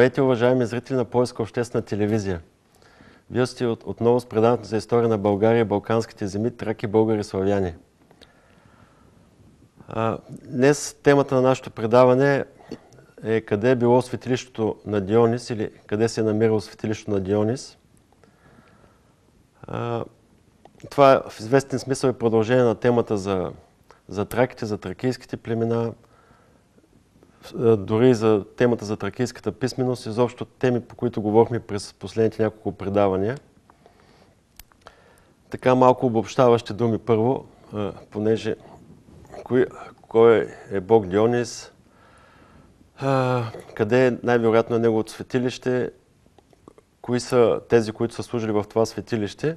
Здравейте, уважаеми зрители на Поиска обществена телевизия. Вие сте от, отново с предаването за история на България, Балканските земи, траки, българи, славяни. А, днес темата на нашето предаване е къде е било светилището на Дионис или къде се е намирало светилището на Дионис. А, това в известен смисъл е продължение на темата за, за траките, за тракийските племена, дори за темата за тракийската писменост, изобщо теми, по които говорихме през последните няколко предавания. Така малко обобщаващи думи първо, понеже кой, кой е Бог Дионис, къде е най-вероятно неговото светилище, кои са тези, които са служили в това светилище.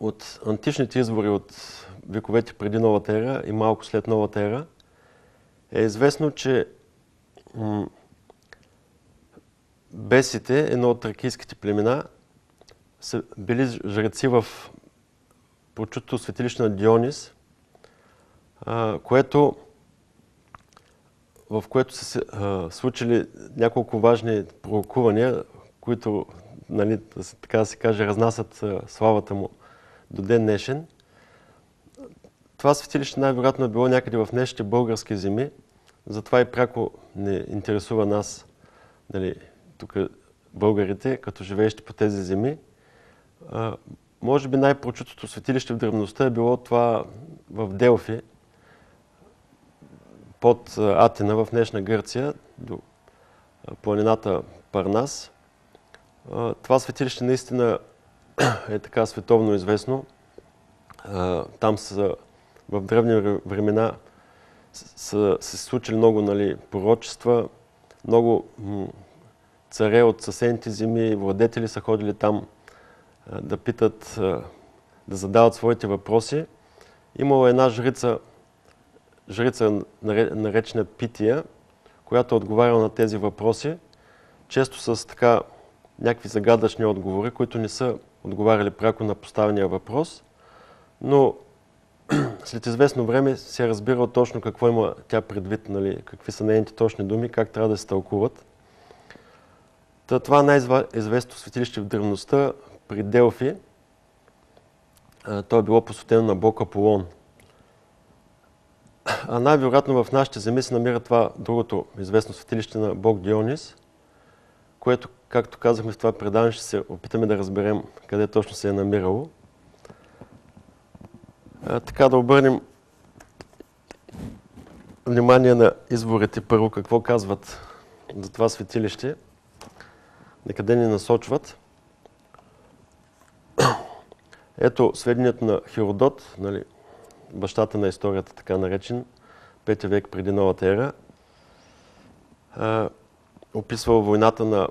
От античните извори от вековете преди новата ера и малко след новата ера, е известно, че бесите, едно от тракийските племена, са били жреци в почутото светилище на Дионис, което, в което са се случили няколко важни пророкувания, които, нали, така да се каже, разнасят славата му до ден днешен това светилище най-вероятно е било някъде в днешните български земи, затова и пряко не интересува нас, нали, тук българите, като живеещи по тези земи. А, може би най-прочутото светилище в древността е било това в Делфи, под Атина, в днешна Гърция, до планината Парнас. Това светилище наистина е така световно известно. Там са в древни времена са се случили много нали, пророчества, много царе от съседните земи, владетели са ходили там да питат, да задават своите въпроси. Имало една жрица, жрица наречена Пития, която отговаряла на тези въпроси, често с така някакви загадъчни отговори, които не са отговаряли пряко на поставения въпрос, но след известно време се е разбирал точно какво има тя предвид, нали, какви са нейните точни думи, как трябва да се тълкуват. Та, това най-известно светилище в древността при Делфи. То е било посветено на Бог Аполон. А най-вероятно в нашите земи се намира това другото известно светилище на Бог Дионис, което, както казахме в това предаване, ще се опитаме да разберем къде точно се е намирало така да обърнем внимание на изворите. Първо, какво казват за това светилище, къде ни насочват. Ето сведението на Херодот, нали, бащата на историята, така наречен, 5 век преди новата ера, описвал войната на,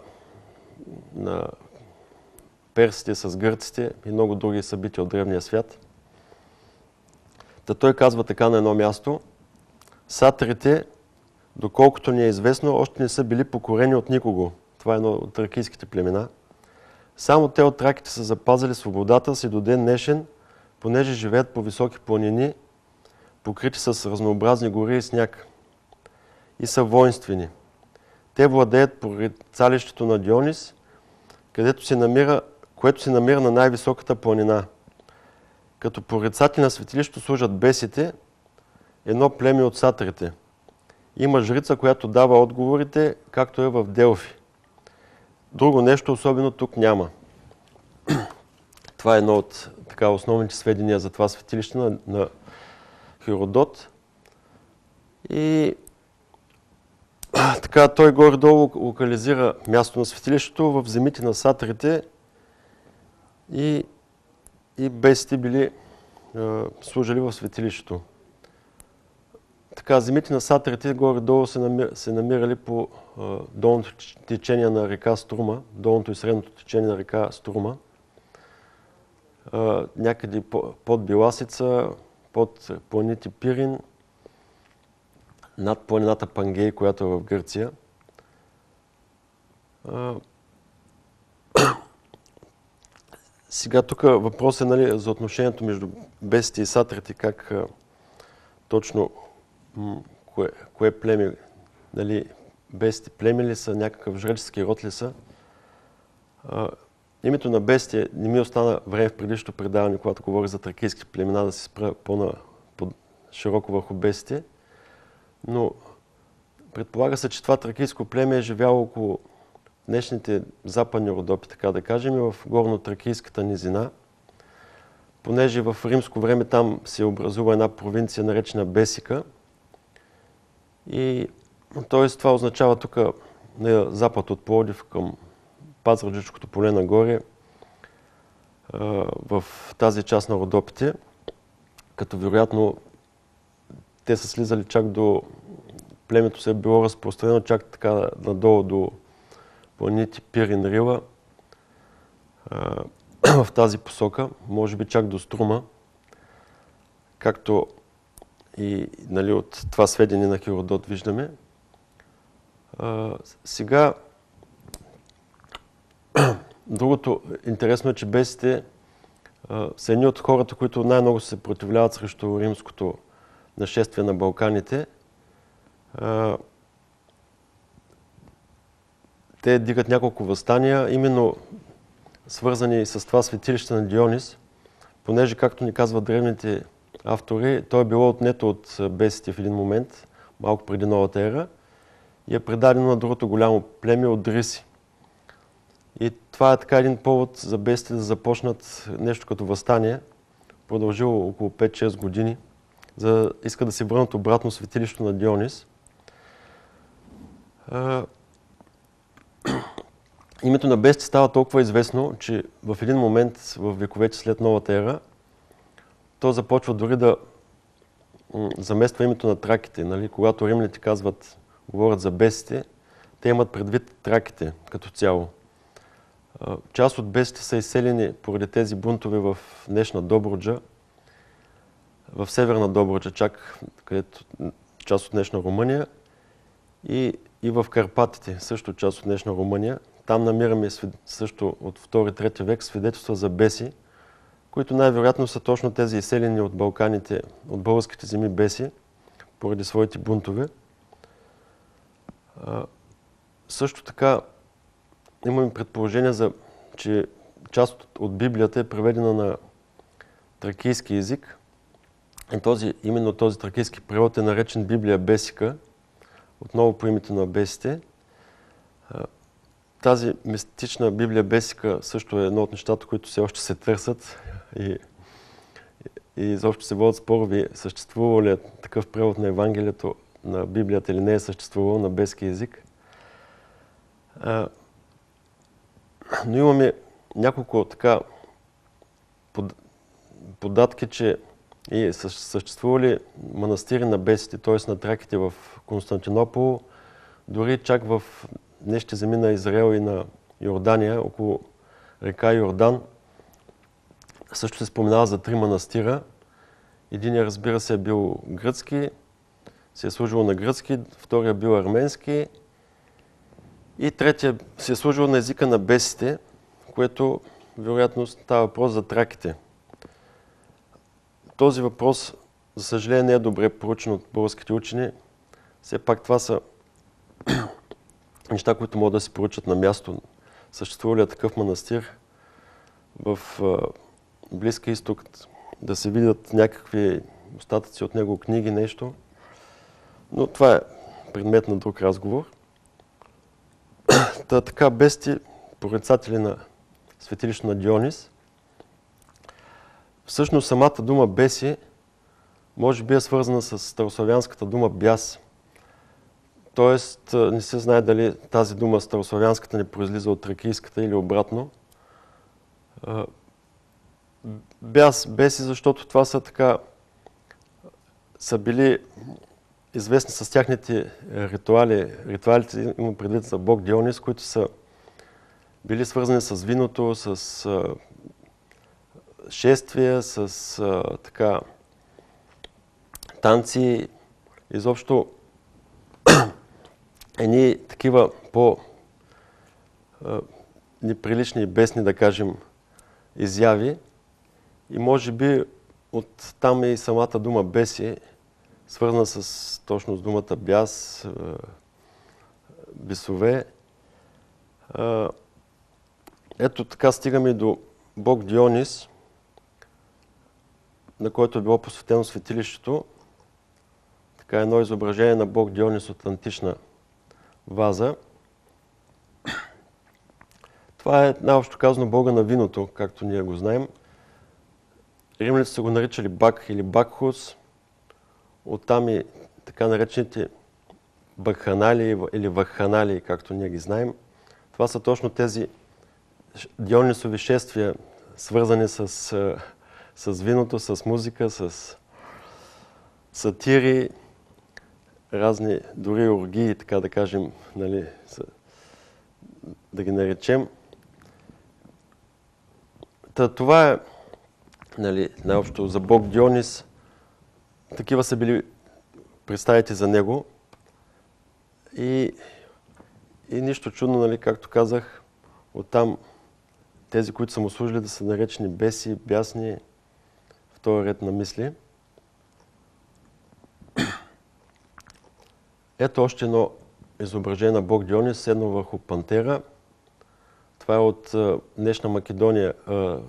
на персите с гърците и много други събития от древния свят – Та той казва така на едно място, сатрите, доколкото ни е известно, още не са били покорени от никого. Това е едно от тракийските племена. Само те от траките са запазили свободата си до ден днешен, понеже живеят по високи планини, покрити с разнообразни гори и сняг. И са воинствени. Те владеят порицалището на Дионис, където се намира, което се намира на най-високата планина – като порицатели на светилището служат бесите, едно племе от сатрите. Има жрица, която дава отговорите, както е в Делфи. Друго нещо особено тук няма. Това е едно от така, основните сведения за това светилище на, на Херодот. И така той горе-долу локализира място на светилището в земите на сатрите и и бесите били служили в светилището. Така, земите на сатрите горе-долу се, намир, се намирали по а, долното течение на река Струма, долното и средното течение на река Струма. А, някъде под Биласица, под планите Пирин, над планината Пангей, която е в Гърция. Сега тук въпрос е нали, за отношението между бесите и сатрите, как а, точно кое, кое племе нали, бести племи ли са, някакъв жречески род ли са. А, името на бестие не ми остана време в предишното предаване, когато говорих за тракийски племена, да се спра по-широко върху бестие. Но предполага се, че това тракийско племе е живяло около днешните западни родопи, така да кажем, и в горно-тракийската низина. Понеже в римско време там се образува една провинция, наречена Бесика. И т.е. това означава тук на запад от Плодив към Пазарджичкото поле нагоре, в тази част на Родопите, като вероятно те са слизали чак до племето се е било разпространено чак така надолу до планите Пирин Рила в тази посока, може би чак до Струма, както и нали, от това сведение на Херодот виждаме. Сега, другото интересно е, че бесите са едни от хората, които най-много се противляват срещу римското нашествие на Балканите. Те дигат няколко възстания, именно свързани с това светилище на Дионис, понеже, както ни казват древните автори, то е било отнето от бесите в един момент, малко преди новата ера, и е предадено на другото голямо племе от Дриси. И това е така един повод за бесите да започнат нещо като възстание, продължило около 5-6 години, за иска да се върнат обратно светилището на Дионис. Името на бести става толкова известно, че в един момент в вековете след новата ера то започва дори да замества името на траките. Нали? Когато римляните казват, говорят за бесите, те имат предвид траките като цяло. Част от бесите са изселени поради тези бунтове в днешна Добруджа, в северна Добруджа, чак където част от днешна Румъния и, и в Карпатите, също част от днешна Румъния. Там намираме също от 2-3 век свидетелства за беси, които най-вероятно са точно тези изселени от Балканите, от българските земи беси, поради своите бунтове. Също така имаме предположение, за, че част от Библията е преведена на тракийски язик. И този, именно този тракийски превод е наречен Библия Бесика, отново по името на бесите. Тази мистична Библия Бесика също е едно от нещата, които все още се търсят и, и изобщо се водят спорови, съществува ли е такъв превод на Евангелието, на Библията или не е съществувал на бески язик. А, но имаме няколко така под, податки, че и съществували манастири на бесите, т.е. на траките в Константинопол, дори чак в днешните земи на Израел и на Йордания, около река Йордан. Също се споменава за три манастира. Единия, разбира се, е бил гръцки, се е служил на гръцки, втория бил арменски и третия се е служил на езика на бесите, което вероятно става въпрос за траките. Този въпрос, за съжаление, не е добре поручен от българските учени. Все пак това са неща, които могат да се поручат на място. Съществува ли е такъв манастир в Близки изток, да се видят някакви остатъци от него, книги, нещо. Но това е предмет на друг разговор. Та, така, бести, порицатели на светилище на Дионис. Всъщност самата дума беси може би е свързана с старославянската дума бяс – Тоест, не се знае дали тази дума старославянската не произлиза от тракийската или обратно. Бяс, беси, защото това са така, са били известни с тяхните ритуали. Ритуалите има предвид за Бог Дионис, които са били свързани с виното, с шествия, с а, така танци. Изобщо едни такива по неприлични и бесни, да кажем, изяви. И може би от там и самата дума беси, свързана с точно с думата бяс, бисове. Ето така стигаме до Бог Дионис, на който е било посветено светилището. Така едно изображение на Бог Дионис от антична ваза. Това е най-общо казано Бога на виното, както ние го знаем. Римляните са го наричали Бак или Бакхус. Оттам и така наречените бакханали или вахханали, както ние ги знаем. Това са точно тези Дионисови шествия, свързани с, с виното, с музика, с сатири, разни дори оргии, така да кажем, нали, да ги наречем. Та, това е нали, най-общо за Бог Дионис. Такива са били представите за него. И, и нищо чудно, нали, както казах, оттам тези, които са му служили да са наречени беси, бясни, този ред на мисли. Ето още едно изображение на Бог Дионис, седно върху пантера. Това е от днешна Македония,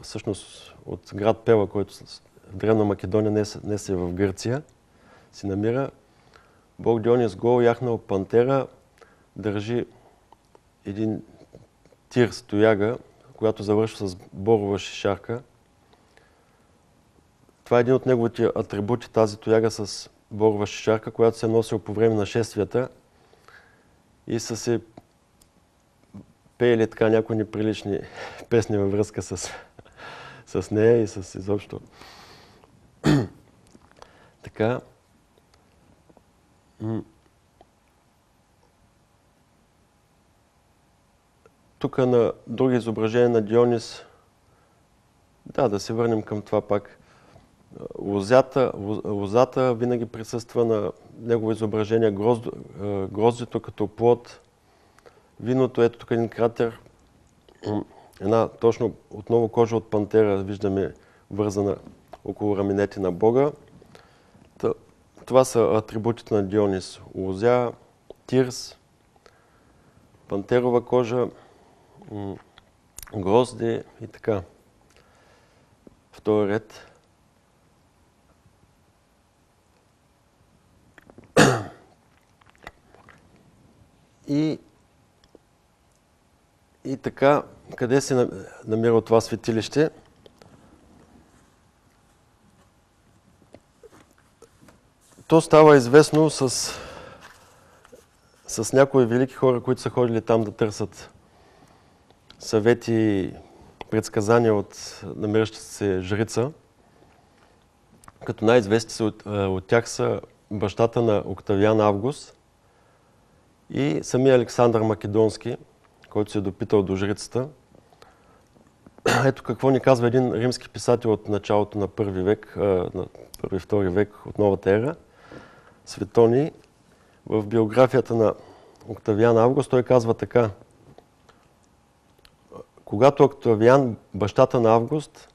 всъщност от град Пела, който в Древна Македония, днес е в Гърция, си намира. Бог Дионис гол яхнал пантера, държи един тир стояга, която завършва с борова шишарка. Това е един от неговите атрибути, тази тояга с борова шишарка, която се е носил по време на шествията и са се пеели така някои неприлични песни във връзка с, с нея и с изобщо. така. Тук на други изображения на Дионис, да, да се върнем към това пак. Лозята, лозата винаги присъства на негово изображение, гроздето като плод, виното, ето тук един кратер, една точно отново кожа от пантера виждаме вързана около раменете на Бога. Това са атрибутите на Дионис. Лозя, тирс, пантерова кожа, грозди и така. Втори ред. И, и така, къде се намира това светилище? То става известно с, с някои велики хора, които са ходили там да търсят съвети и предсказания от намиращата се жрица. Като най-известни от, от тях са бащата на Октавиан Август и самия Александър Македонски, който се е допитал до жрицата. Ето какво ни казва един римски писател от началото на първи век, на първи-втори век от новата ера, Светони. В биографията на Октавиан Август той казва така – когато Октавиан, бащата на Август,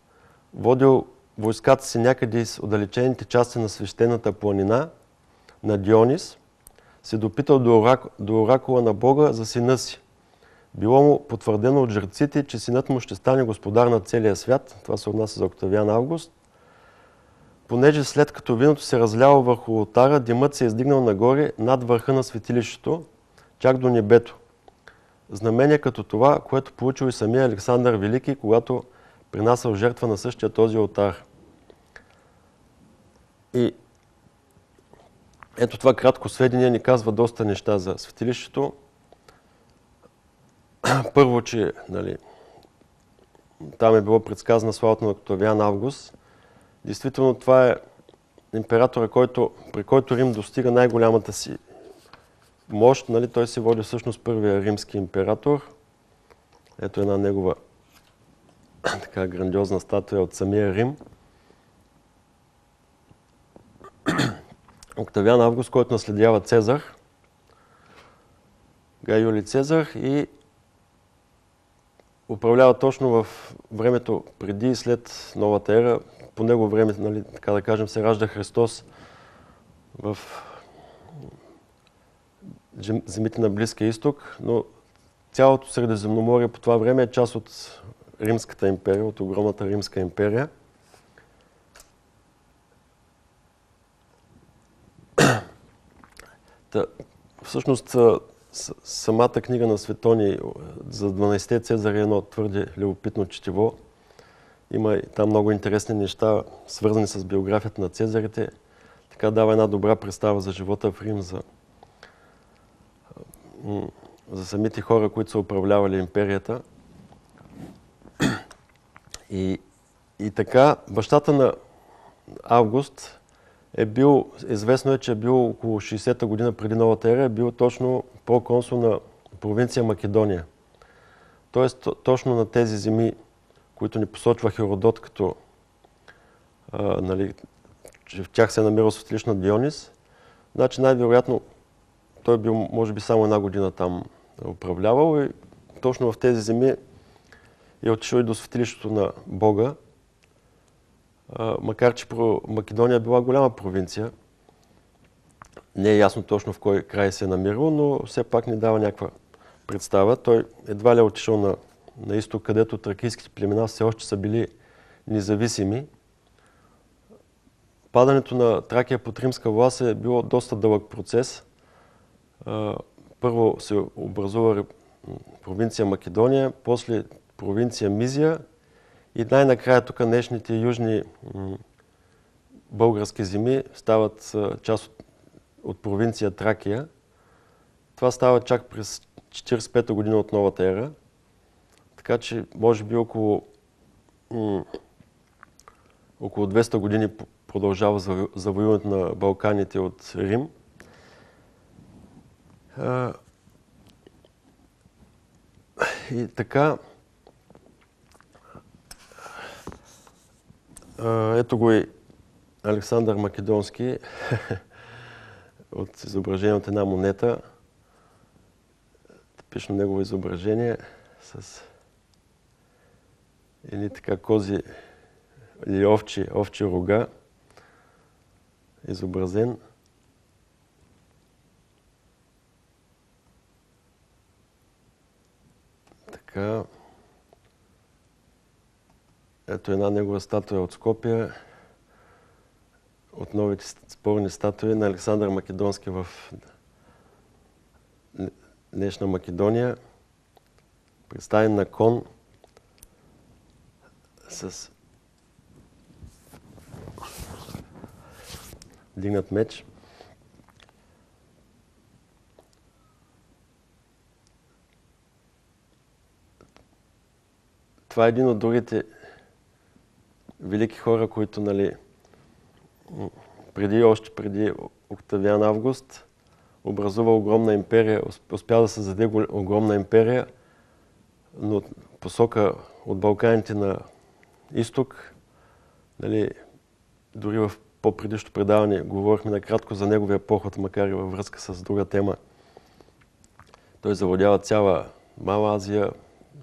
водил войската си някъде из отдалечените части на свещената планина на Дионис, се допитал до, орак... до оракула на Бога за сина си. Било му потвърдено от жреците, че синът му ще стане господар на целия свят. Това се отнася за Октавиан Август. Понеже след като виното се разляло върху алтара, димът се е издигнал нагоре над върха на светилището, чак до небето знамение като това, което получил и самия Александър Велики, когато принасял жертва на същия този алтар. И ето това кратко сведение ни казва доста неща за светилището. Първо, че нали, там е било предсказана славата на Октавиан Август. Действително това е императора, който, при който Рим достига най-голямата си мощ, нали, той се води всъщност първия римски император. Ето една негова така грандиозна статуя от самия Рим. Октавиан Август, който наследява Цезар, Гай Юли Цезар и управлява точно в времето преди и след новата ера. По него време, нали, така да кажем, се ражда Христос в земите на Близкия изток, но цялото Средиземноморие по това време е част от Римската империя, от огромната Римска империя. Та, всъщност самата книга на Светони за 12-те Цезари е едно твърде любопитно четиво. Има и там много интересни неща, свързани с биографията на Цезарите. Така дава една добра представа за живота в Рим, за, за самите хора, които са управлявали империята. И, и така, бащата на Август е бил, известно е, че е бил около 60-та година преди новата ера, е бил точно проконсул на провинция Македония. Тоест, точно на тези земи, които ни посочва Херодот, като а, нали, че в тях се е намирал светлично Дионис, значи най-вероятно той бил, може би, само една година там управлявал и точно в тези земи е отишъл и до светилището на Бога, макар че Македония била голяма провинция. Не е ясно точно в кой край се е намирал, но все пак ни дава някаква представа. Той едва ли е отишъл на, на изток, където тракийските племена все още са били независими. Падането на Тракия под римска власт е било доста дълъг процес. Първо се образува провинция Македония, после провинция Мизия и най-накрая тук днешните южни български земи стават част от, от провинция Тракия. Това става чак през 45-та година от новата ера. Така че може би около, около 200 години продължава завоюването на Балканите от Рим. И така, Ето го и Александър Македонски от изображение от една монета. Типично негово изображение с едни така кози или овчи, овчи рога, изобразен. Така. Ето една негова статуя от Скопия, от новите спорни статуи на Александър Македонски в днешна Македония, представен на кон с дигнат меч. Това е един от другите велики хора, които нали, преди, още преди Октавиан Август, образува огромна империя, успя да създаде огромна империя, но посока от Балканите на изток, нали, дори в по-предишното предаване говорихме накратко за неговия поход, макар и във връзка с друга тема. Той завладява цяла Мала Азия,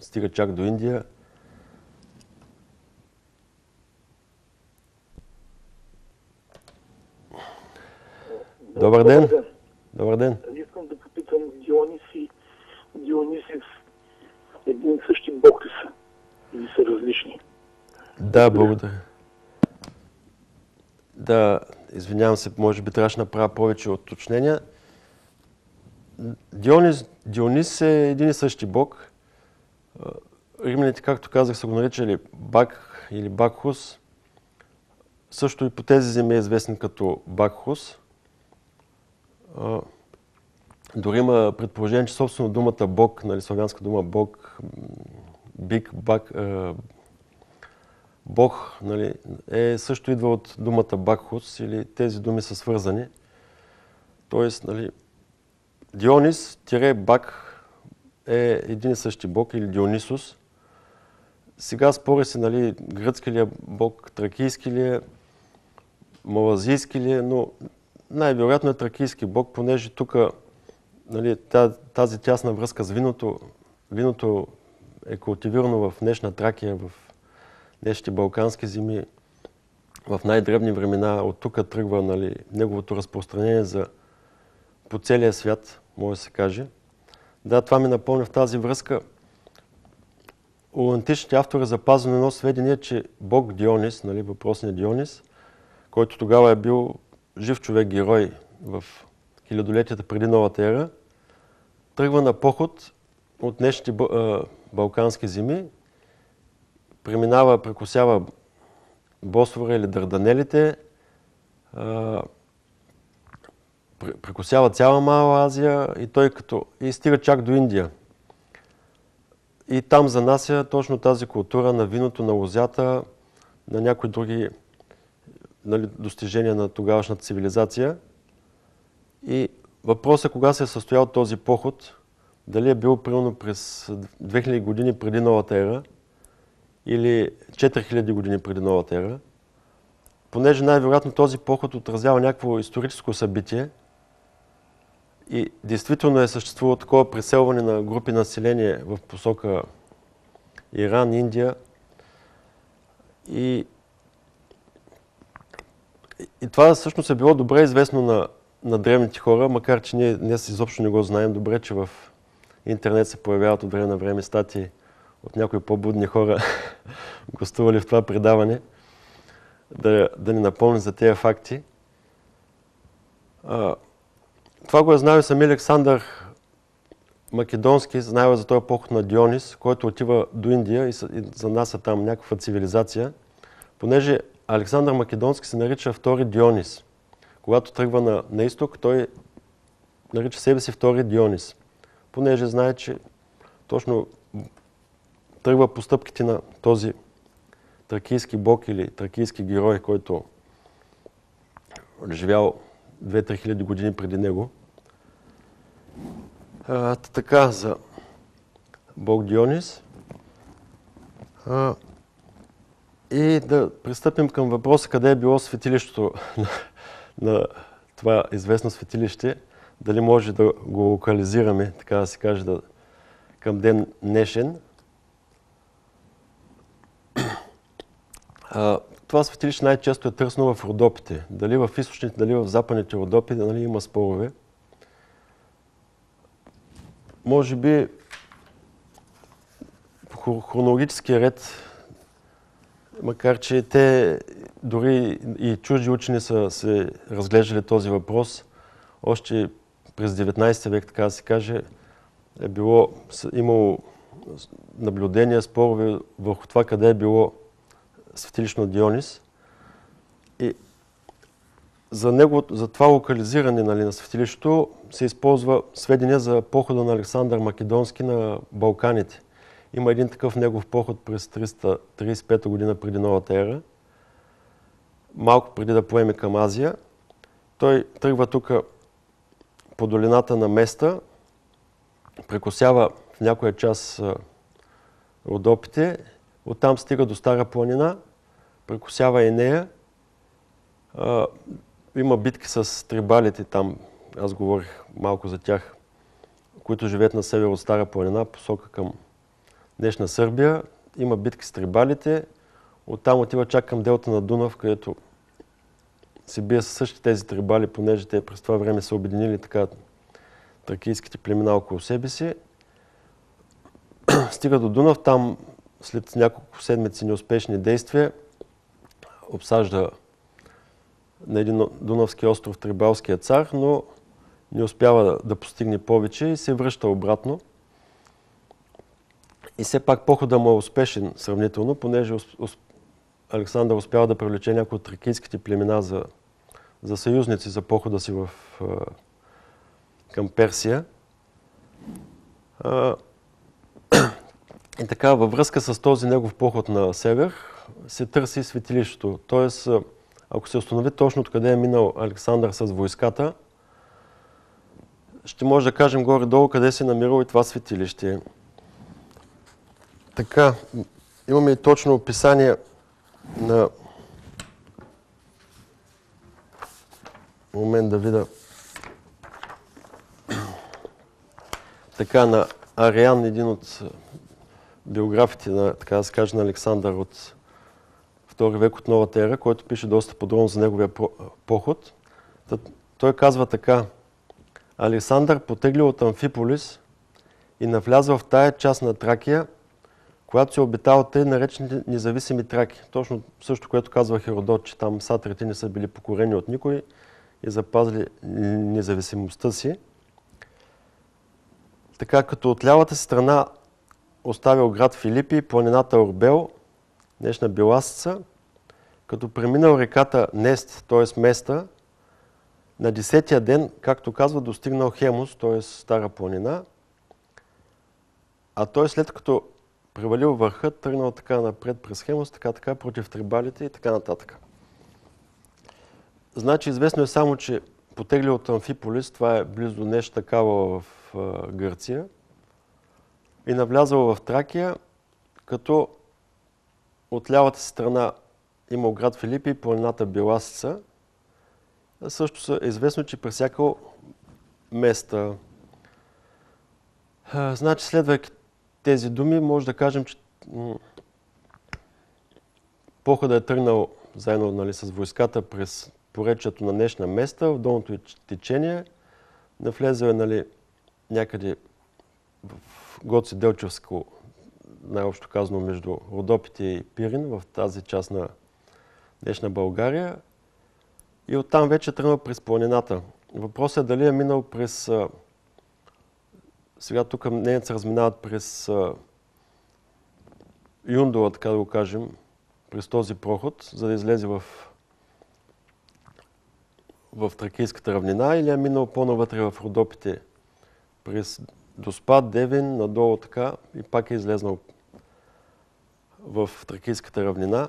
стига чак до Индия – Добър ден. Добър ден. Добър ден. Искам да попитам Дионис и Дионисев един и същи бог ли са? Или са различни? Да, благодаря. Да, извинявам се, може би трябваше да направя повече уточнения. Дионис, Дионис е един и същи бог. Римляните, както казах, са го наричали Бак или Бакхус. Също и по тези земи е известен като Бакхус. Дори има предположение, че собствено думата Бог, нали, славянска дума Бог, Биг, Бак, Бог, нали, е, също идва от думата Бакхус или тези думи са свързани. Тоест, нали, Дионис, тире Бак е един и същи Бог или Дионисус. Сега спори се, нали, гръцки ли е Бог, тракийски ли е, малазийски ли е, но най-вероятно е тракийски бог, понеже тук нали, тази тясна връзка с виното, виното е култивирано в днешна Тракия, в днешните балкански земи. В най-древни времена от тук тръгва нали, неговото разпространение за, по целия свят, може да се каже. Да, това ми напомня в тази връзка. У античните автори е едно сведение, че бог Дионис, нали, въпросният Дионис, който тогава е бил жив човек, герой в хилядолетията преди новата ера, тръгва на поход от днешните балкански земи, преминава, прекусява Босфора или Дърданелите, прекусява цяла Мала Азия и той като и стига чак до Индия. И там занася точно тази култура на виното, на лозята, на някои други нали, достижения на тогавашната цивилизация. И въпросът е кога се е състоял този поход, дали е бил примерно през 2000 години преди новата ера или 4000 години преди новата ера, понеже най-вероятно този поход отразява някакво историческо събитие и действително е съществувало такова преселване на групи население в посока Иран, Индия и и това всъщност е било добре известно на, на древните хора, макар че ние днес изобщо не го знаем добре, че в интернет се появяват от време на време статии от някои по-будни хора, гостували в това предаване, да, да ни напомнят за тези факти. А, това го е знал и сами Александър Македонски, знаел за този поход на Дионис, който отива до Индия и за нас е там някаква цивилизация, понеже Александър Македонски се нарича втори Дионис. Когато тръгва на, на изток, той нарича себе си втори Дионис, понеже знае, че точно тръгва по стъпките на този тракийски бог или тракийски герой, който живял 2-3 хиляди години преди него. А, така, за бог Дионис. А, и да пристъпим към въпроса къде е било светилището на, на това известно светилище. Дали може да го локализираме, така да се каже, да, към ден днешен. А, това светилище най-често е търсно в Родопите. Дали в източните, дали в западните Родопи, дали има спорове. Може би хронологическия ред макар че те дори и чужди учени са се разглеждали този въпрос, още през 19 век, така да се каже, е било, имало наблюдения, спорове върху това къде е било светилищно Дионис. И за, него, за това локализиране нали, на светилището се използва сведения за похода на Александър Македонски на Балканите. Има един такъв негов поход през 335 година преди новата ера, малко преди да поеме към Азия. Той тръгва тук по долината на Места, прекосява в някоя част Родопите, оттам стига до Стара планина, прекосява и нея. Има битки с трибалите там, аз говорих малко за тях, които живеят на север от Стара планина, посока към днешна Сърбия. Има битки с трибалите. Оттам отива чак към делта на Дунав, където се бие с същите тези трибали, понеже те през това време са обединили така тракийските племена около себе си. Стига до Дунав, там след няколко седмици неуспешни действия обсажда на един Дунавски остров Трибалския цар, но не успява да постигне повече и се връща обратно. И все пак похода му е успешен сравнително, понеже Александър успява да привлече някои от тракийските племена за, за съюзници за похода си в, към Персия. И така, във връзка с този негов поход на север, се търси светилището. Тоест, ако се установи точно откъде е минал Александър с войската, ще може да кажем горе-долу къде се е намирало и това светилище. Така, имаме и точно описание на момент да видя така на Ариан, един от биографите на, така да се на Александър от втори век от новата ера, който пише доста подробно за неговия поход. Той казва така, Александър потеглил от Амфиполис и навлязъл в тая част на Тракия, която се обитава тъй наречените независими траки. Точно също, което казва Херодот, че там сатрите не са били покорени от никой и запазили независимостта си. Така като от лявата си страна оставил град Филипи, планината Орбел, днешна Беласица, като преминал реката Нест, т.е. Места, на десетия ден, както казва, достигнал Хемус, т.е. Стара планина, а той след като превалил върха, тръгнал така напред през Хемус, така така против трибалите и така нататък. Значи известно е само, че потегли от Амфиполис, това е близо нещо такава в Гърция, и навлязал в Тракия, като от лявата страна имал град Филипи и планината Беласица. Също е известно, че пресякал места. Значи, следвайки тези думи, може да кажем, че похода е тръгнал заедно нали, с войската през поречието на днешна места, в долното течение, навлезал е нали, някъде в Гоци Делчевско, най-общо казано между Родопите и Пирин, в тази част на днешна България. И оттам вече тръгнал през планината. Въпросът е дали е минал през... Сега тук не се разминават през Юндола, така да го кажем, през този проход, за да излезе в, в Тракийската равнина или е минал по-навътре в Родопите през Доспад, Девин, надолу така и пак е излезнал в Тракийската равнина.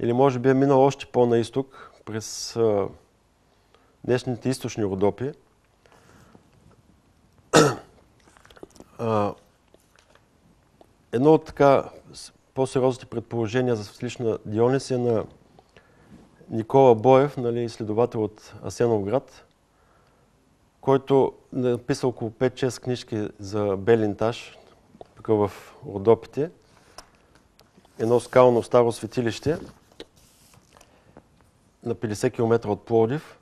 Или може би е минал още по-на изток, през а, днешните източни Родопи. Едно от така по-сериозните предположения за слична Дионис е на Никола Боев, нали, изследовател от Асеновград, който написал около 5-6 книжки за Белинтаж, тук в Родопите. Едно скално старо светилище на 50 км от Плодив.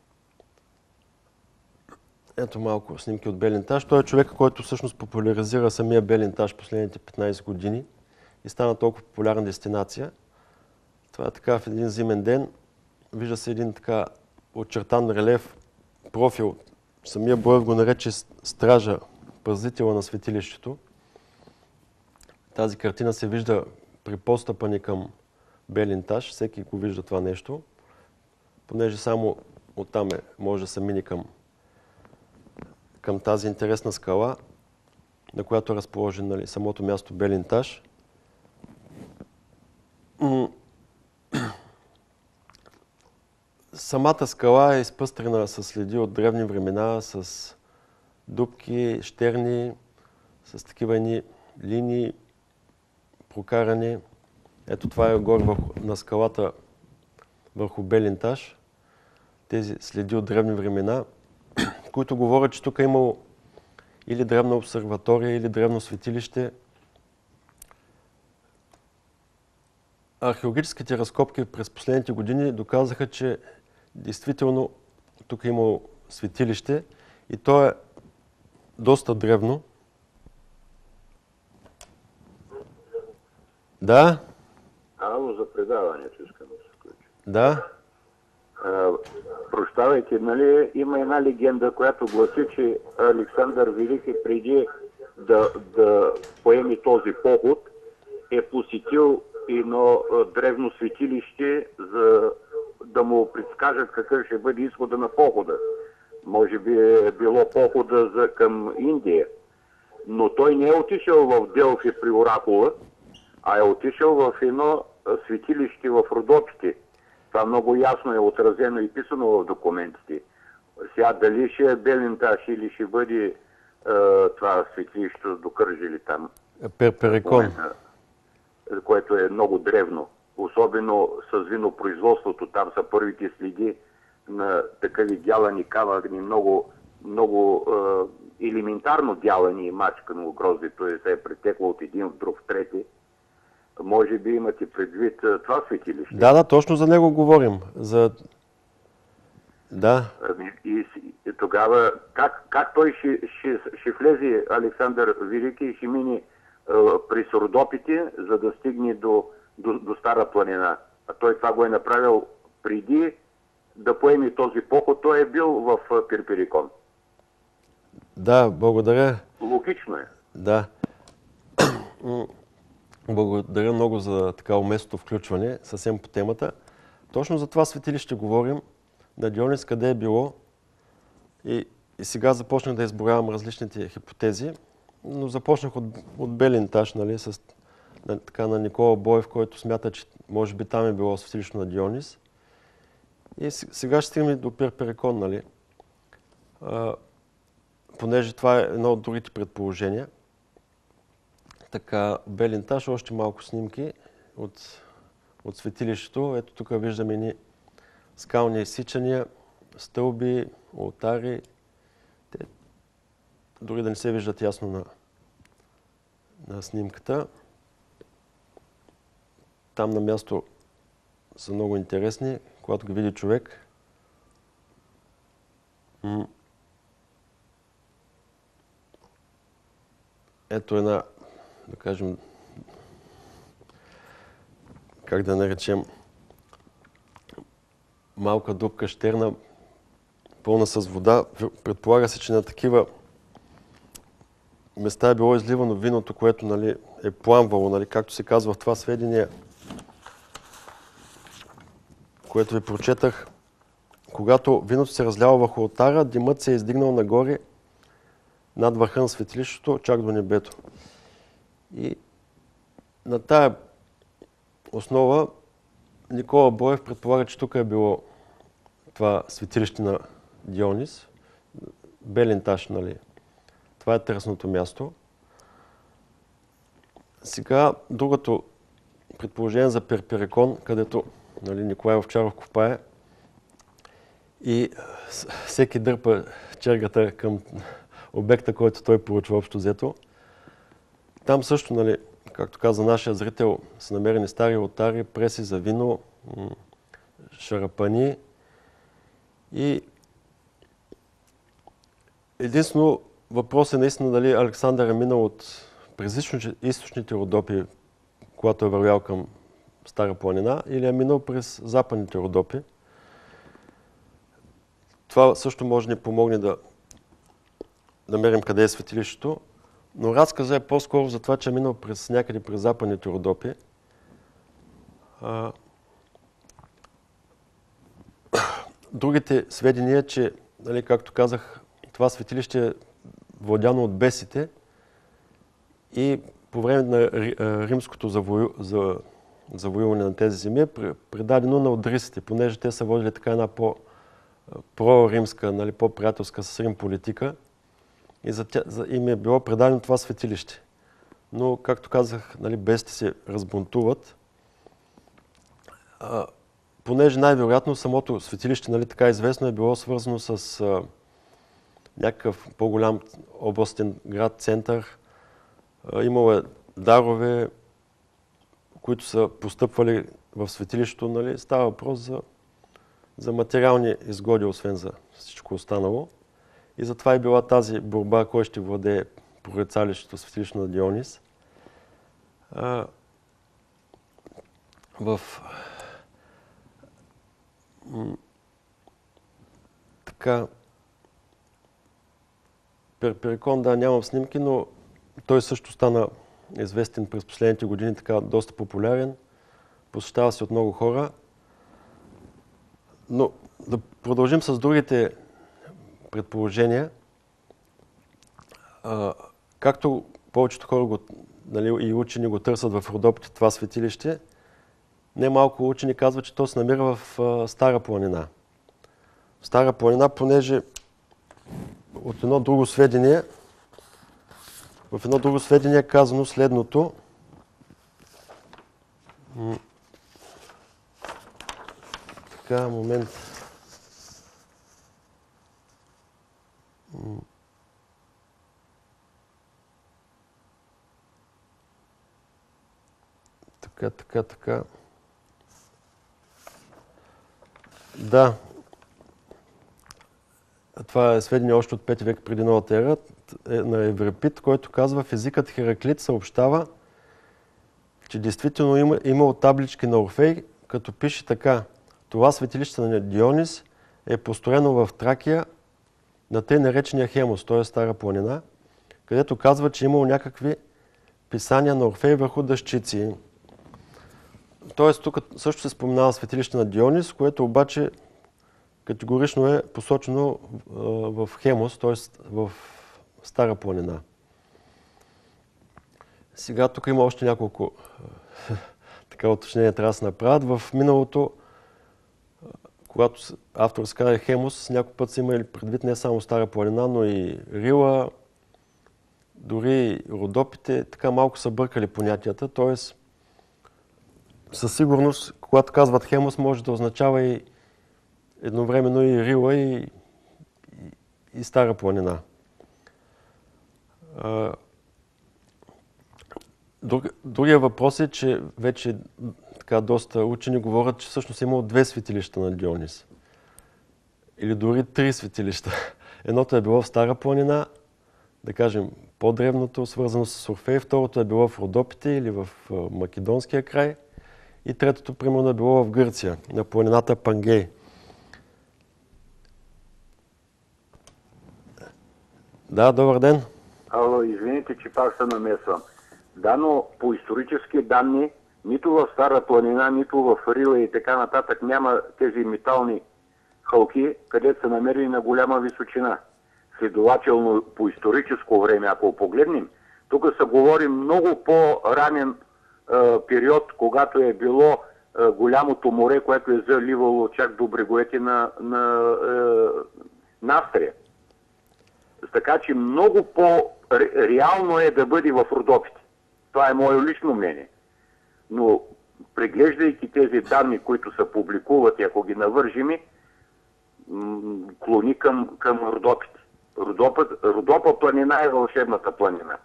Ето малко снимки от Белинтаж. Той е човек, който всъщност популяризира самия Белинтаж последните 15 години и стана толкова популярна дестинация. Това е така в един зимен ден. Вижда се един така очертан релеф, профил Самия Боев го нарече стража, пазителя на светилището. Тази картина се вижда при постъпа ни към Белинтаж. Всеки го вижда това нещо, понеже само оттам е, може да се мини към, към тази интересна скала, на която е разположен нали, самото място Белинтаж. Самата скала е изпъстрена с следи от древни времена, с дубки, щерни, с такива едни линии прокарани. Ето това е горе на скалата върху Белинтаж. Тези следи от древни времена, които говорят, че тук е имало или древна обсерватория, или древно светилище. Археологическите разкопки през последните години доказаха, че действително тук е имало светилище и то е доста древно. Да? Ало, за предаването искам да се включа. Да? Прощавайте, нали, има една легенда, която гласи, че Александър Велики преди да, да поеми този поход е посетил едно древно светилище за да му предскажат какъв ще бъде изхода на похода. Може би е било похода за, към Индия. Но той не е отишъл в Делфи при Оракула, а е отишъл в едно светилище в Родопите. Това много ясно е отразено и писано в документите. Сега дали ще е Белинташ или ще бъде е, това светилище до Кържили там. Перекон. Което е много древно особено с винопроизводството. Там са първите следи на такъви дялани кавани, много, много е, елементарно дялани и мачкано гроздето е, се е претекло от един в друг в трети. Може би имате предвид това светилище? Да, да, точно за него говорим. За Да, Ами, И, и, тогава как, как той ще, ще, ще влезе Александър Велики и ще мине а, през Родопите, за да стигне до, до, до Стара планина? А той това го е направил преди да поеме този поход. Той е бил в а, Пирпирикон. да, благодаря. Логично е. Да. Благодаря много за така уместното включване, съвсем по темата. Точно за това светилище говорим, на Дионис къде е било. И, и сега започнах да изброявам различните хипотези, но започнах от, от Белинташ, нали, с, на, така, на Никола Боев, който смята, че може би там е било светилище на Дионис. И сега ще стигнем до Перперикон, нали. А, понеже това е едно от другите предположения. Така, Белинташ, още малко снимки от, от светилището. Ето тук виждаме ни скални изсичания, стълби, алтари. Те дори да не се виждат ясно на, на снимката. Там на място са много интересни, когато ги види човек. Ето една, да кажем, как да наречем, малка дупка щерна, пълна с вода. Предполага се, че на такива места е било изливано виното, което нали, е пламвало, нали, както се казва в това сведение, което ви прочетах. Когато виното се разлява върху алтара, димът се е издигнал нагоре над върха на светилището, чак до небето. И на тая основа Никола Боев предполага, че тук е било това светилище на Дионис, Беленташ, нали? Това е търсното място. Сега другото предположение за Перперекон, където нали, Николай Овчаров копае и всеки дърпа чергата към обекта, който той поручва общо взето. Там също, нали, както каза нашия зрител, са намерени стари отари, преси за вино, шарапани и единствено въпрос е наистина дали Александър е минал от през източни- източните Родопи, когато е вървял към Стара планина, или е минал през западните Родопи. Това също може да ни помогне да намерим къде е светилището, но разказа е по-скоро за това, че е минал през някъде през западните Родопи. Другите сведения, че, нали, както казах, това светилище е владяно от бесите и по време на римското завою... за... завоюване на тези земи е пре- предадено на одрисите, понеже те са водили така една по проримска, нали, по-приятелска с Рим политика и за тя, за, им е било предадено това светилище. Но, както казах, нали, бесите се разбунтуват. А, понеже най-вероятно самото светилище, нали, така известно, е било свързано с а, някакъв по-голям областен град, център. А, имало е дарове, които са постъпвали в светилището. Нали. Става въпрос за, за материални изгоди, освен за всичко останало. И затова е била тази борба, кой ще владее прорицалището, светилището на Дионис. В така Перперикон, да, нямам снимки, но той също стана известен през последните години, така доста популярен. Посещава се от много хора. Но да продължим с другите предположения. Както повечето хора го, нали, и учени го търсят в Родопите това светилище, немалко учени казват, че то се намира в Стара планина. В Стара планина, понеже от едно друго сведение, в едно друго сведение е казано следното. Така, момент. Така, така, така. Да. това е сведение още от 5 век преди новата ера, е на Еврепит, който казва, физикът Хераклит съобщава, че действително има, имало таблички на Орфей, като пише така. Това светилище на Дионис е построено в Тракия на те наречения Хемос, т.е. Стара планина, където казва, че имало някакви писания на Орфей върху дъщици. Тоест, тук също се споменава светилище на Дионис, което обаче категорично е посочено в Хемос, т.е. в Стара планина. Сега тук има още няколко така уточнения трябва да се направят. В миналото, когато автор се казва Хемос, някой път са имали предвид не само Стара планина, но и Рила, дори Родопите, така малко са бъркали понятията. т.е. със сигурност, когато казват Хемос, може да означава и едновременно и Рила и, и, и Стара планина. Друг, другия въпрос е, че вече така доста учени говорят, че всъщност е имало две светилища на Дионис. Или дори три светилища. Едното е било в Стара планина, да кажем по-древното, свързано с Орфей, второто е било в Родопите или в Македонския край и третото, примерно, е било в Гърция, на планината Пангей. Да, добър ден. Ало, извините, че пак се намесвам. Да, но по исторически данни, нито в Стара планина, нито в Рила и така нататък няма тези метални хълки, където са намерени на голяма височина. Следователно, по историческо време, ако погледнем, тук се говори много по-ранен е, период, когато е било е, голямото море, което е заливало чак до бреговете на, на, е, на. Така че много по-реално е да бъде в Родопите. Това е мое лично мнение. Но преглеждайки тези данни, които се публикуват и ако ги навържими, клони към, към Родопите. Родопа, Родопа планина е вълшебната планина.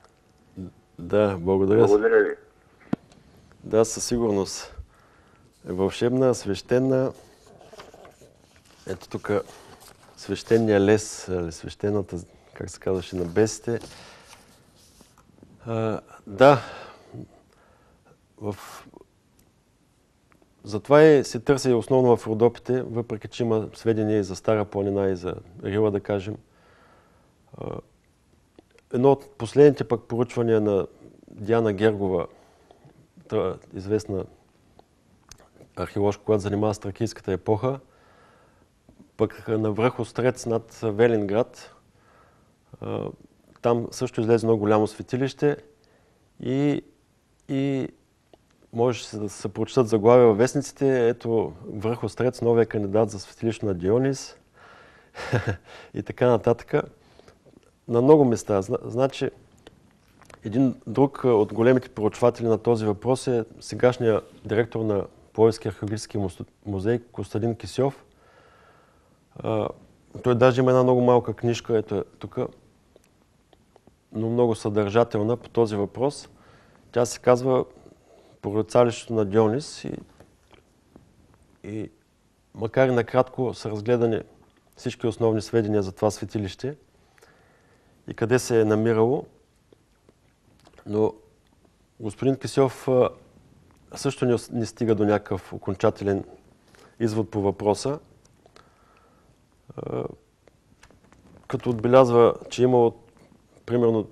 Да, благодаря. Благодаря ви. Да, със сигурност. Е вълшебна, свещена. Ето тук свещения лес, свещената, как се казваше, на бесите. А, да, в... Затова и се търси основно в Родопите, въпреки че има сведения и за Стара планина, и за Рила, да кажем. Едно от последните пък поручвания на Диана Гергова, известна археоложка, която занимава с тракийската епоха, пък на връх Острец над Велинград, там също излезе много голямо светилище и, и може да се прочитат заглавия във вестниците. Ето връх Острец, новия кандидат за светилище на Дионис и така нататък. На много места. Значи, един друг от големите проучватели на този въпрос е сегашният директор на Пловдивския археологически музей Костадин Кисьов. Той даже има една много малка книжка, ето е тук, но много съдържателна по този въпрос. Тя се казва Поръцалището на Дионис и, и макар и накратко са разгледани всички основни сведения за това светилище и къде се е намирало, но господин Кисьов също не, не стига до някакъв окончателен извод по въпроса, като отбелязва, че имало примерно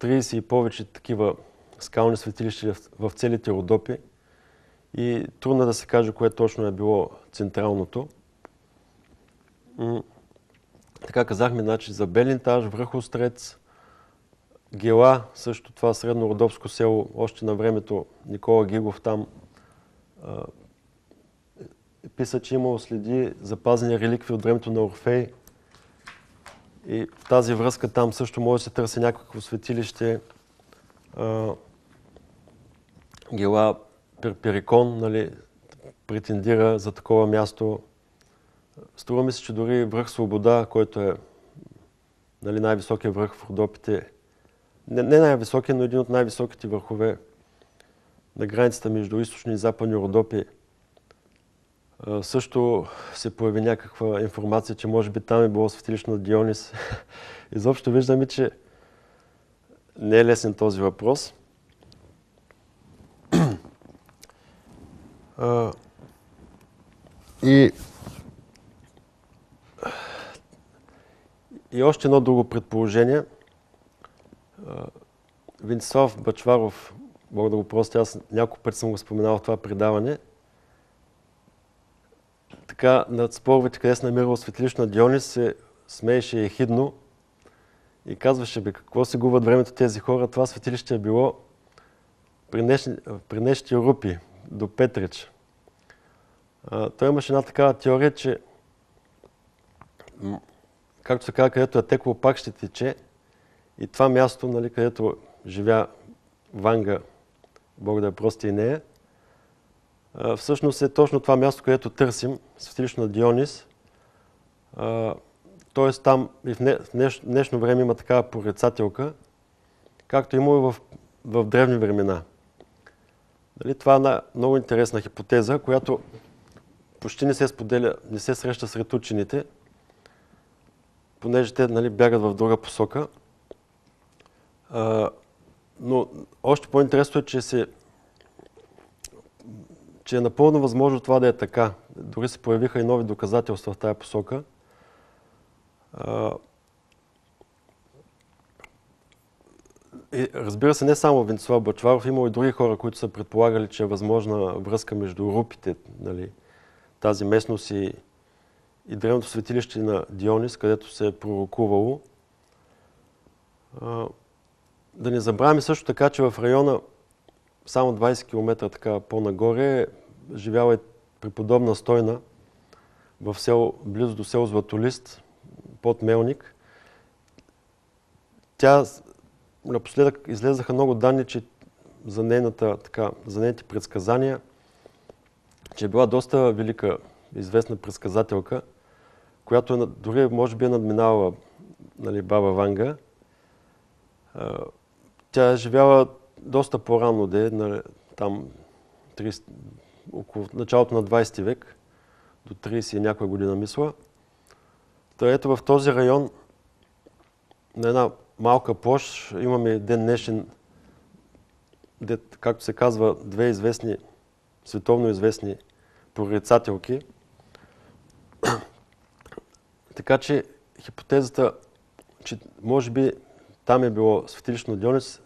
30 и повече такива скални светилища в целите Родопи и трудно да се каже кое точно е било централното. Така казахме, значи, за Белинтаж, Връхострец, Гела, също това среднородопско село, още на времето Никола Гигов там писа, че имало следи запазени реликви от времето на Орфей. И в тази връзка там също може да се търси някакво светилище. Гела Перикон нали, претендира за такова място. Струва ми се, че дори връх Свобода, който е нали, най-високия връх в Родопите, не, не най-високия, но един от най-високите върхове на границата между източни и западни Родопи, също се появи някаква информация, че може би там е било светилище на Дионис. Изобщо виждаме, че не е лесен този въпрос. И, и още едно друго предположение. Венцислав Бачваров, мога да го простя, аз няколко пъти съм го споменал в това предаване, така над споровете, къде се намирало светлище на Дионис, се смееше ехидно и казваше, бе, какво се губят времето тези хора, това светилище е било при днешните Рупи, до Петрич. Той имаше една такава теория, че както се казва, където е текло, пак ще тече. И това място, нали, където живя Ванга, Бог да е прости и нея, всъщност е точно това място, където търсим, светилище на Дионис. Тоест там и в днешно време има такава порицателка, както има и в, в древни времена. Дали, това е една много интересна хипотеза, която почти не се споделя, не се среща сред учените, понеже те нали, бягат в друга посока. А, но още по-интересно е, че, се, че е напълно възможно това да е така. Дори се появиха и нови доказателства в тази посока. А, и, разбира се, не само Венцислав Бачваров, има и други хора, които са предполагали, че е възможна връзка между рупите, нали, тази местност и, и древното светилище на Дионис, където се е пророкувало. Да не забравяме също така, че в района само 20 км така по-нагоре живяла е преподобна стойна в село, близо до село Златолист, под Мелник. Тя напоследък излезаха много данни, че за, нейната, така, за нейните предсказания, че е била доста велика, известна предсказателка, която е, дори може би е надминала нали, баба Ванга. Тя е живяла доста по-рано, де, на, там 30, около началото на 20 век, до 30 и някоя година мисла. Та ето в този район на една малка площ имаме ден днешен, де, както се казва, две известни, световно известни прорицателки. така че хипотезата, че може би там е било светилище на Дионис,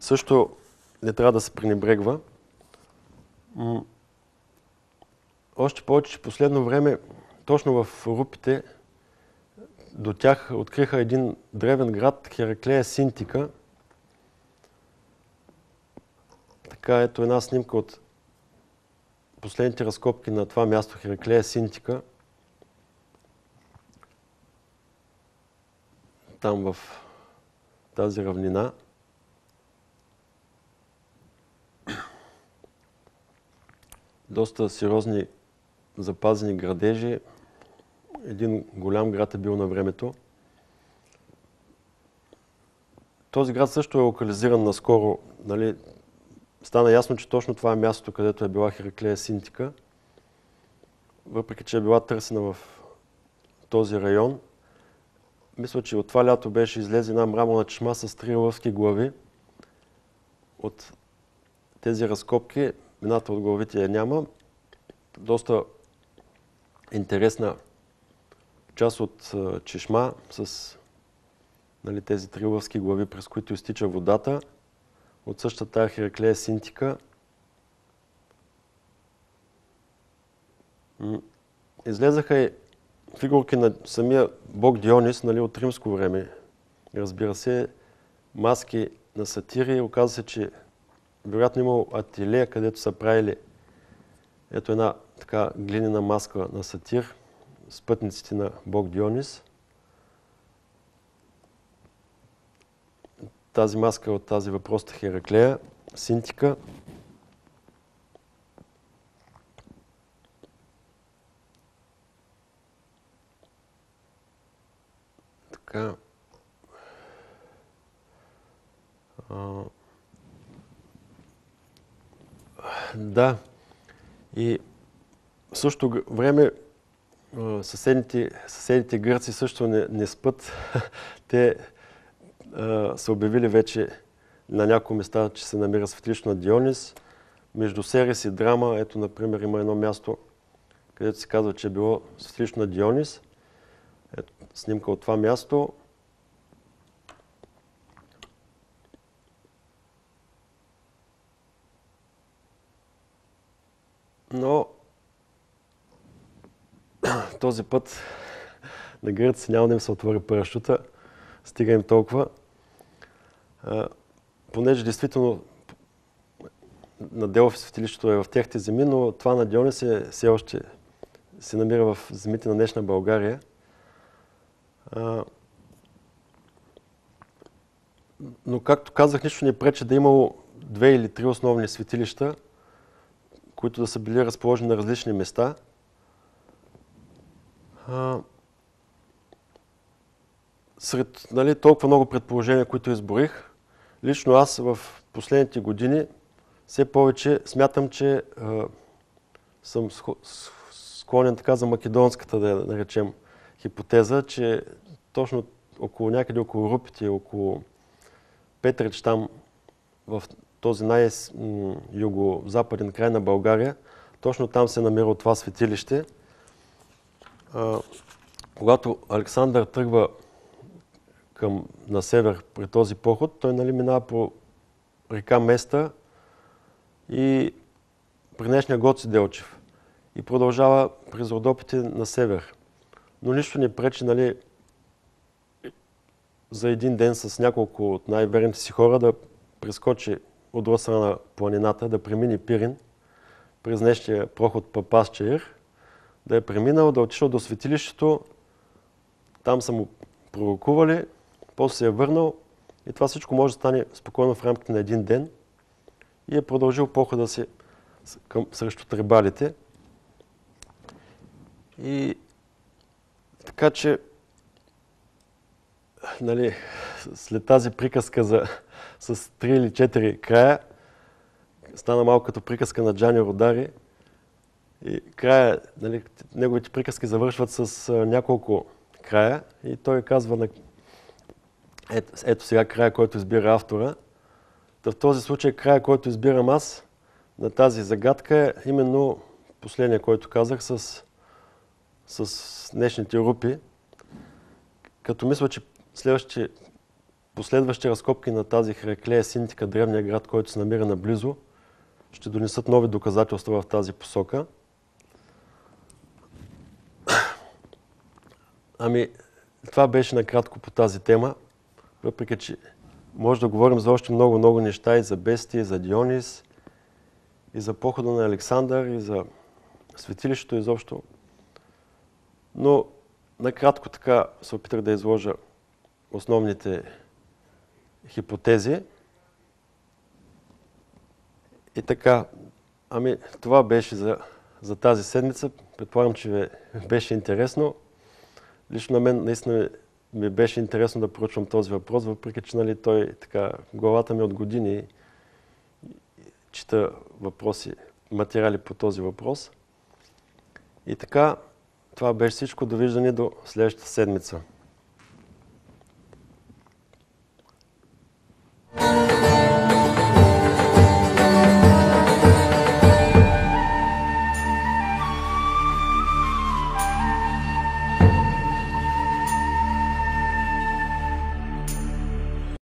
също не трябва да се пренебрегва. Още повече, че последно време, точно в Рупите, до тях откриха един древен град, Хераклея Синтика. Така, ето една снимка от последните разкопки на това място, Хераклея Синтика. Там в тази равнина. Доста сериозни запазени градежи. Един голям град е бил на времето. Този град също е локализиран наскоро. Нали, стана ясно, че точно това е мястото, където е била Хераклея Синтика. Въпреки, че е била търсена в този район, мисля, че от това лято беше излезе една мраморна чешма с три лъвски глави. От тези разкопки, едната от главите я няма. Доста интересна част от чешма с нали, тези три лъвски глави, през които изтича водата. От същата Хераклея Синтика. Излезаха и фигурки на самия бог Дионис нали, от римско време. Разбира се, маски на сатири. Оказва се, че вероятно имало ателия, където са правили ето една така глинена маска на сатир с пътниците на бог Дионис. Тази маска от тази въпросата Хераклея, Синтика. Така. А, да. И в същото време съседните, съседните гърци също не, не спът. Те а, са обявили вече на някои места, че се намира светлично на Дионис. Между Серес и Драма, ето, например, има едно място, където се казва, че е било светлично на Дионис. Ето, снимка от това място. Но този път на гърци няма да им се отвори парашута. Стига им толкова. А, понеже действително на Делфи светилището е в техните земи, но това на Дионис е все още се намира в земите на днешна България. А, но както казах, нищо не прече да е имало две или три основни светилища, които да са били разположени на различни места. А, сред нали, толкова много предположения, които изборих, лично аз в последните години все повече смятам, че а, съм склонен така за македонската, да я наречем, хипотеза, че точно около някъде около Рупите, около Петрич там, в този най-юго-западен край на България, точно там се намира това светилище. Когато Александър тръгва към, на север при този поход, той нали, минава по река Места и при днешния Гоци Делчев и продължава през Родопите на север. Но нищо не пречи нали, за един ден с няколко от най-верните си хора да прескочи от друга страна на планината, да премине Пирин през днешния проход Папас Чаир, да е преминал, да е отишъл до светилището, там са му пророкували, после се е върнал и това всичко може да стане спокойно в рамките на един ден и е продължил похода си към, срещу трибалите. И така че, нали, след тази приказка за, с 3 или 4 края, стана малко като приказка на Джани Родари. И края, нали, неговите приказки завършват с няколко края и той казва на... Ето, ето сега края, който избира автора. Та в този случай края, който избирам аз на тази загадка е именно последния, който казах с, с днешните рупи. Като мисля, че следващите последващи разкопки на тази Хераклея Синтика, древния град, който се намира наблизо, ще донесат нови доказателства в тази посока. Ами, това беше накратко по тази тема, въпреки че може да говорим за още много-много неща и за Бести, и за Дионис, и за похода на Александър, и за светилището изобщо. Но накратко така се опитах да изложа основните хипотези. И така, ами това беше за, за тази седмица. Предполагам, че ви беше интересно. Лично на мен наистина ми беше интересно да поручвам този въпрос, въпреки че нали, той така, главата ми от години чита въпроси, материали по този въпрос. И така, това беше всичко. Довиждане до следващата седмица.